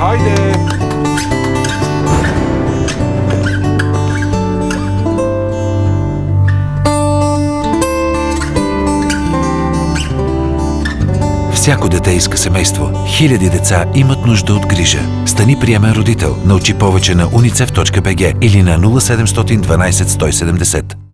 Haydi. Всяко дете иска семейство. Хиляди деца имат нужда от грижа. Стани приемен родител. Научи повече на unicef.bg или на 0712 170.